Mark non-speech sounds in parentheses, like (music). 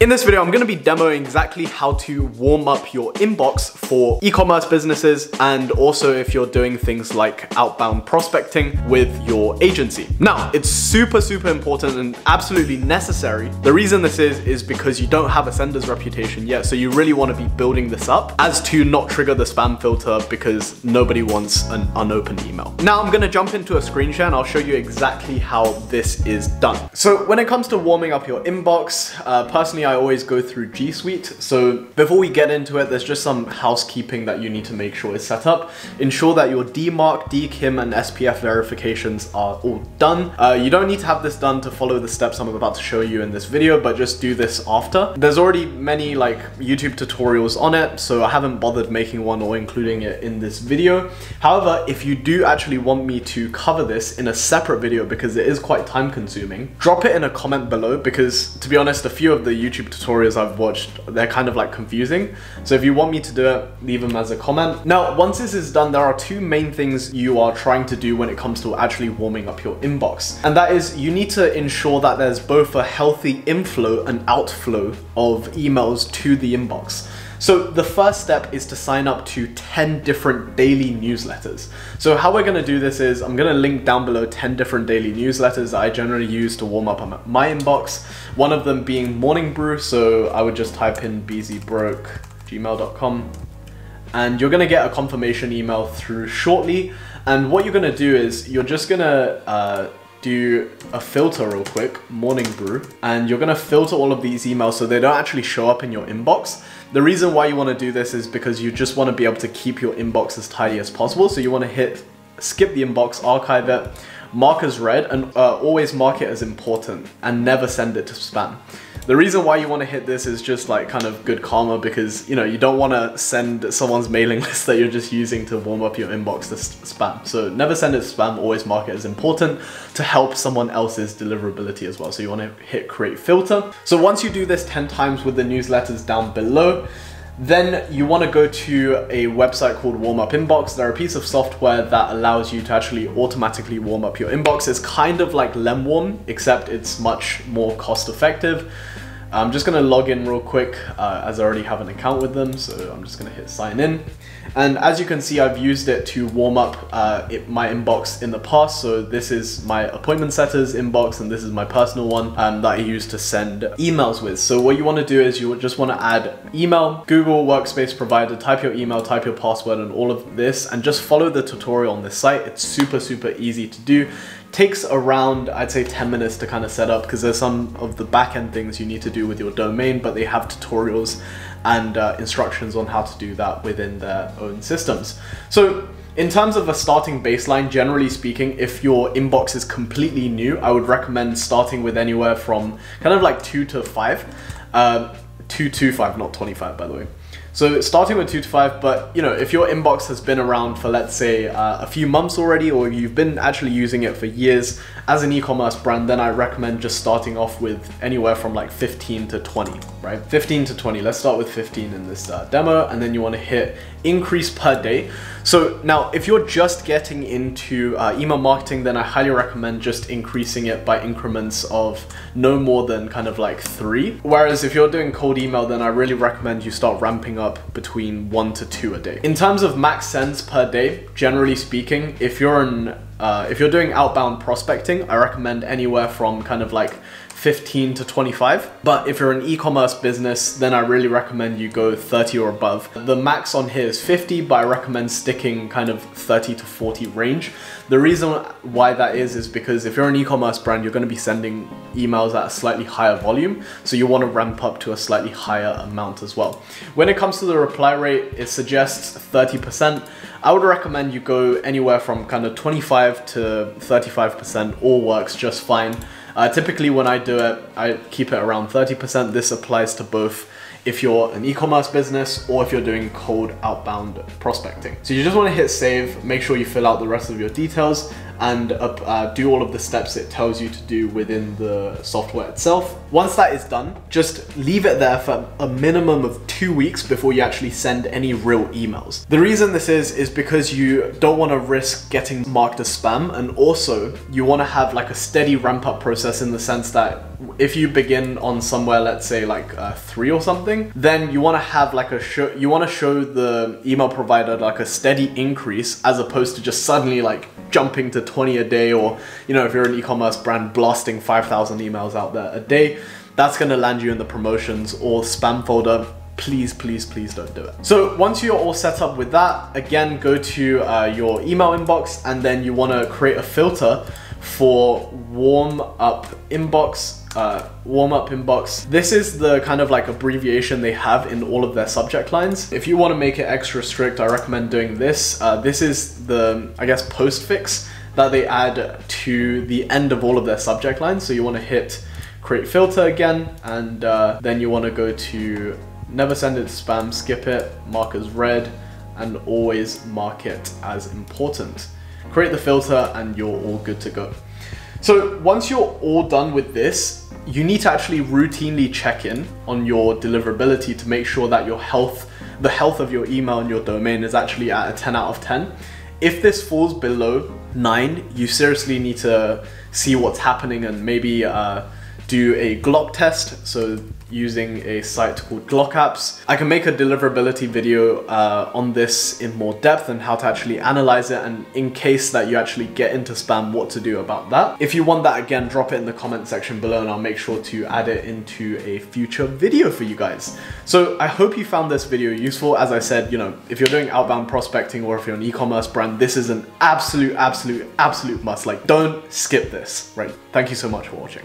In this video, I'm gonna be demoing exactly how to warm up your inbox for e-commerce businesses and also if you're doing things like outbound prospecting with your agency. Now, it's super, super important and absolutely necessary. The reason this is, is because you don't have a sender's reputation yet, so you really wanna be building this up as to not trigger the spam filter because nobody wants an unopened email. Now, I'm gonna jump into a screen share and I'll show you exactly how this is done. So when it comes to warming up your inbox, uh, personally, I always go through G Suite. So before we get into it, there's just some housekeeping that you need to make sure is set up. Ensure that your DMARC, DKIM, and SPF verifications are all done. Uh, you don't need to have this done to follow the steps I'm about to show you in this video, but just do this after. There's already many like YouTube tutorials on it, so I haven't bothered making one or including it in this video. However, if you do actually want me to cover this in a separate video because it is quite time consuming, drop it in a comment below because to be honest, a few of the YouTube tutorials tutorials I've watched, they're kind of like confusing. So if you want me to do it, leave them as a comment. Now, once this is done, there are two main things you are trying to do when it comes to actually warming up your inbox. And that is you need to ensure that there's both a healthy inflow and outflow of emails to the inbox. So the first step is to sign up to 10 different daily newsletters. So how we're gonna do this is I'm gonna link down below 10 different daily newsletters that I generally use to warm up my inbox. One of them being Morning Brew, so I would just type in bzbroke, gmail.com, and you're gonna get a confirmation email through shortly. And what you're gonna do is you're just gonna uh, do a filter real quick, Morning Brew, and you're gonna filter all of these emails so they don't actually show up in your inbox. The reason why you wanna do this is because you just wanna be able to keep your inbox as tidy as possible. So you wanna hit skip the inbox, archive it, mark as read, and uh, always mark it as important and never send it to spam. The reason why you want to hit this is just like kind of good karma because you know you don't want to send someone's mailing (laughs) list that you're just using to warm up your inbox to spam. So never send it to spam, always mark it as important to help someone else's deliverability as well. So you want to hit create filter. So once you do this 10 times with the newsletters down below, then you want to go to a website called Warm Up Inbox. They're a piece of software that allows you to actually automatically warm up your inbox. It's kind of like Lemwarm, except it's much more cost effective. I'm just gonna log in real quick uh, as I already have an account with them. So I'm just gonna hit sign in. And as you can see, I've used it to warm up uh, it, my inbox in the past. So this is my appointment setters inbox and this is my personal one um, that I use to send emails with. So what you wanna do is you just wanna add email, Google Workspace Provider, type your email, type your password and all of this and just follow the tutorial on this site. It's super, super easy to do takes around I'd say 10 minutes to kind of set up because there's some of the back-end things you need to do with your domain but they have tutorials and uh, instructions on how to do that within their own systems. So in terms of a starting baseline, generally speaking, if your inbox is completely new, I would recommend starting with anywhere from kind of like two to five. Uh, two to five, not 25 by the way. So starting with two to five, but you know, if your inbox has been around for let's say uh, a few months already, or you've been actually using it for years as an e-commerce brand, then I recommend just starting off with anywhere from like 15 to 20, right? 15 to 20. Let's start with 15 in this uh, demo, and then you want to hit increase per day. So now, if you're just getting into uh, email marketing, then I highly recommend just increasing it by increments of no more than kind of like three. Whereas if you're doing cold email, then I really recommend you start ramping up between one to two a day. In terms of max sends per day, generally speaking, if you're an uh, if you're doing outbound prospecting, I recommend anywhere from kind of like 15 to 25. But if you're an e-commerce business, then I really recommend you go 30 or above. The max on here is 50, but I recommend sticking kind of 30 to 40 range. The reason why that is, is because if you're an e-commerce brand, you're gonna be sending emails at a slightly higher volume. So you wanna ramp up to a slightly higher amount as well. When it comes to the reply rate, it suggests 30%. I would recommend you go anywhere from kind of 25 to 35%, all works just fine. Uh, typically when I do it, I keep it around 30%. This applies to both if you're an e-commerce business or if you're doing cold outbound prospecting. So you just want to hit save, make sure you fill out the rest of your details and uh, do all of the steps it tells you to do within the software itself. Once that is done, just leave it there for a minimum of two weeks before you actually send any real emails. The reason this is, is because you don't want to risk getting marked as spam and also you want to have like a steady ramp up process in the sense that if you begin on somewhere, let's say like uh, three or something, then you want to have like a show, you want to show the email provider like a steady increase as opposed to just suddenly like jumping to 20 a day or, you know, if you're an e-commerce brand blasting 5,000 emails out there a day, that's going to land you in the promotions or spam folder please, please, please don't do it. So once you're all set up with that, again, go to uh, your email inbox and then you wanna create a filter for warm up inbox uh, warm up inbox. This is the kind of like abbreviation they have in all of their subject lines. If you want to make it extra strict, I recommend doing this. Uh, this is the, I guess, postfix that they add to the end of all of their subject lines. So you want to hit create filter again, and uh, then you want to go to never send it to spam, skip it, mark as read, and always mark it as important. Create the filter and you're all good to go. So once you're all done with this, you need to actually routinely check in on your deliverability to make sure that your health, the health of your email and your domain is actually at a 10 out of 10. If this falls below 9, you seriously need to see what's happening and maybe uh, do a Glock test. So using a site called Glock Apps. I can make a deliverability video uh, on this in more depth and how to actually analyze it and in case that you actually get into spam, what to do about that. If you want that again, drop it in the comment section below and I'll make sure to add it into a future video for you guys. So I hope you found this video useful. As I said, you know, if you're doing outbound prospecting or if you're an e-commerce brand, this is an absolute, absolute, absolute must. Like don't skip this, right? Thank you so much for watching.